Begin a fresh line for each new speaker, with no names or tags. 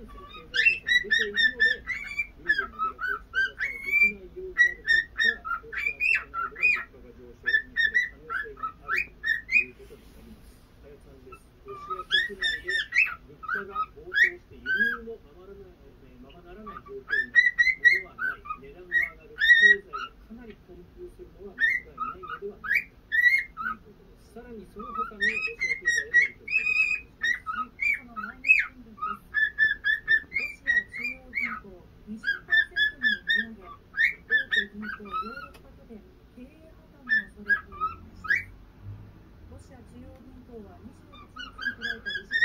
する経済政策が出ているので、ルーブの下落を下支えできないようになる結果、ロシア国内では物価が上昇、インフレ可能性があるということになります。林さんです。ロシア国内で物価が暴騰して輸入もままならない、えままならない状況になる。物はない、値段が上がる、経済がかなり困窮するのは間違いないのではないかということです。さらにその他のロシア経済への影響
中央銀行は28日に開いた理事